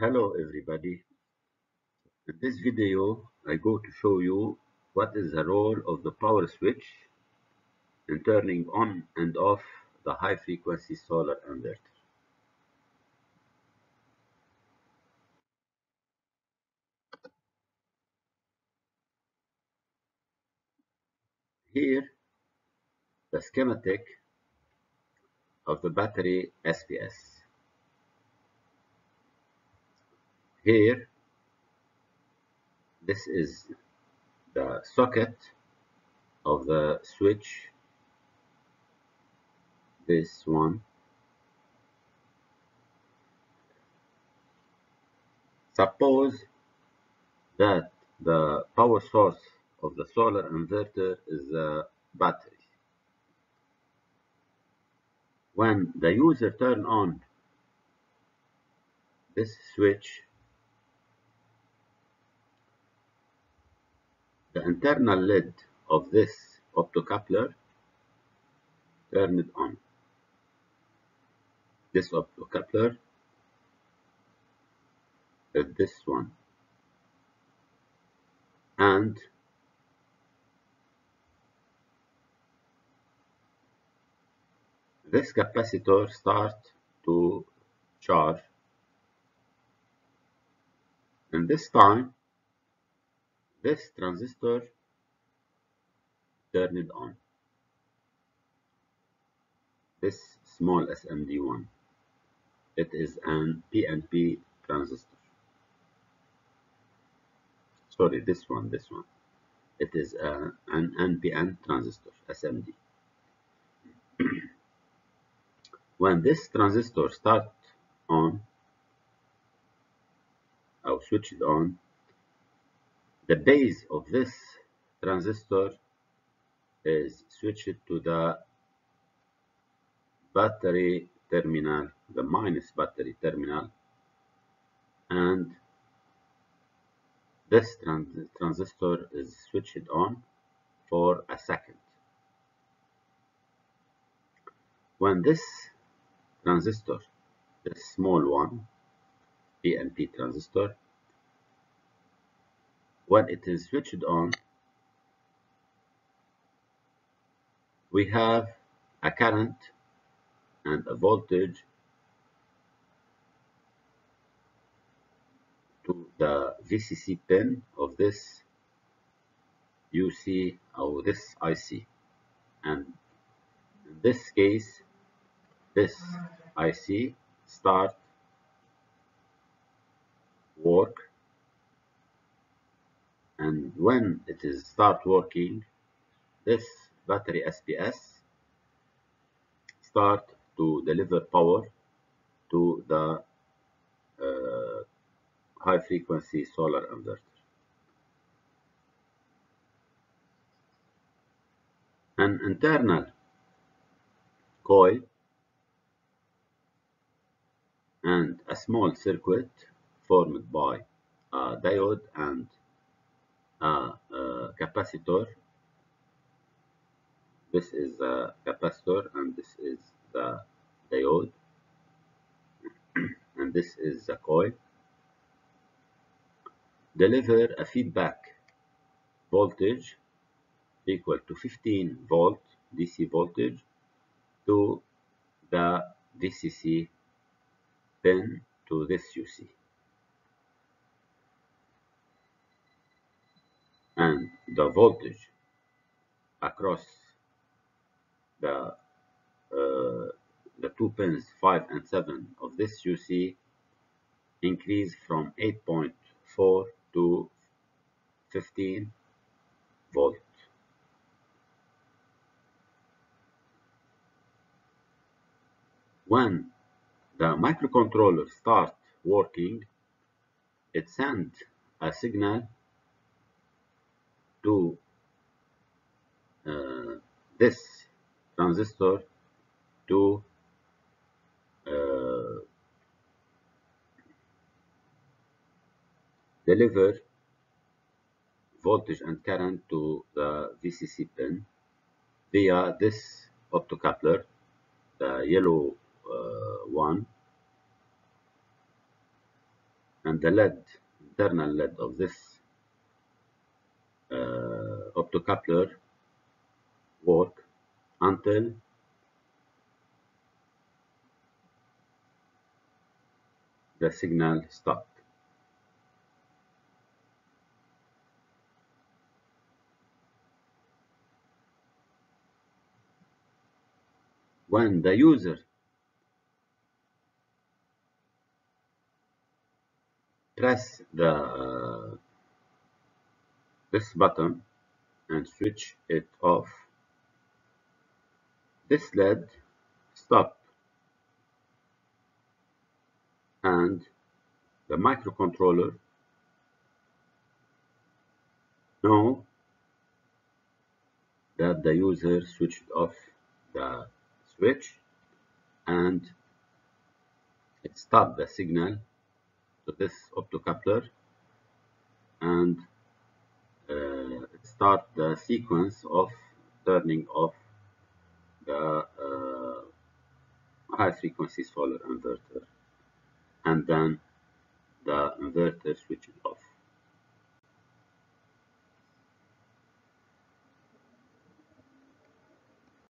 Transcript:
Hello everybody. In this video I go to show you what is the role of the power switch in turning on and off the high frequency solar inverter. Here the schematic of the battery SPS. Here. This is the socket of the switch. This one. Suppose that the power source of the solar inverter is a battery. When the user turn on this switch the internal LED of this optocoupler turned on. This optocoupler is this one. And this capacitor start to charge and this time this transistor turned on. This small SMD1 it is an PNP transistor. Sorry this one this one. It is a, an NPN transistor SMD when this transistor start on or switched on the base of this transistor is switched to the battery terminal, the minus battery terminal, and this trans transistor is switched on for a second. When this transistor, the small one, PNP transistor, when it is switched on we have a current and a voltage to the VCC pin of this UC or this IC and in this case this IC start work and when it is start working this battery SPS start to deliver power to the uh, high frequency solar inverter. An internal coil and a small circuit formed by a diode and a, capacitor. This is a capacitor and this is the diode. And this is the coil. Deliver a feedback voltage equal to 15 volt DC voltage to the VCC pin to this UC and the voltage across the uh, the two pins 5 and 7 of this UC increase from 8.4 to 15 volt. When the microcontroller starts working, it sends a signal to uh, this transistor to uh, deliver voltage and current to the VCC pin via this optocoupler, the yellow uh, one. and the LED, internal LED of this optocoupler work until the signal stopped. When the user press the uh, this button and switch it off. This LED stop and the microcontroller know that the user switched off the switch and it stopped the signal to this optocoupler and uh, start the sequence of turning off the uh, high frequency solar inverter and then the inverter switches off.